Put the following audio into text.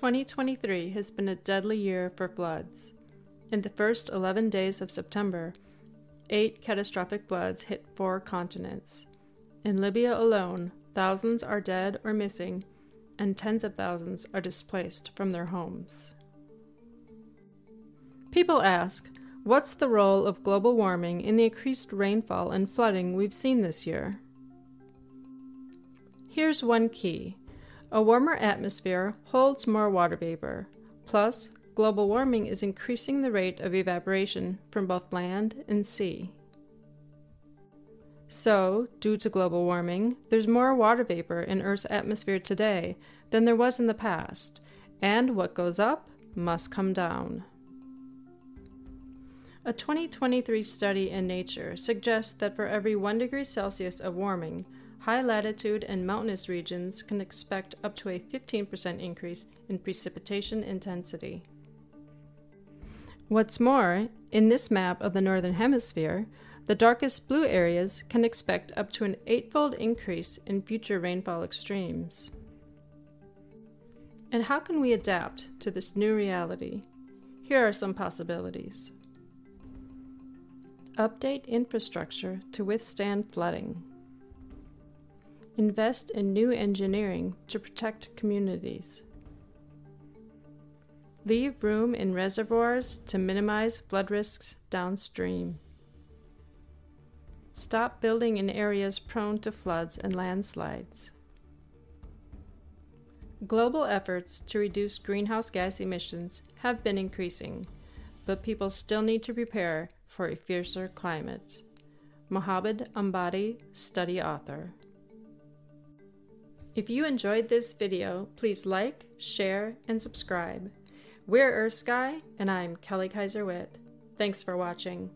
2023 has been a deadly year for floods. In the first 11 days of September, eight catastrophic floods hit four continents. In Libya alone, thousands are dead or missing, and tens of thousands are displaced from their homes. People ask, what's the role of global warming in the increased rainfall and flooding we've seen this year? Here's one key a warmer atmosphere holds more water vapor. Plus, global warming is increasing the rate of evaporation from both land and sea. So, due to global warming, there's more water vapor in Earth's atmosphere today than there was in the past, and what goes up must come down. A 2023 study in Nature suggests that for every 1 degree Celsius of warming, high latitude and mountainous regions can expect up to a 15% increase in precipitation intensity. What's more, in this map of the Northern Hemisphere, the darkest blue areas can expect up to an eightfold increase in future rainfall extremes. And how can we adapt to this new reality? Here are some possibilities. Update infrastructure to withstand flooding. Invest in new engineering to protect communities. Leave room in reservoirs to minimize flood risks downstream. Stop building in areas prone to floods and landslides. Global efforts to reduce greenhouse gas emissions have been increasing, but people still need to prepare for a fiercer climate. Mohammed Ombadi, study author. If you enjoyed this video, please like, share, and subscribe. We're EarthSky, and I'm Kelly Kizer Whitt. Thanks for watching.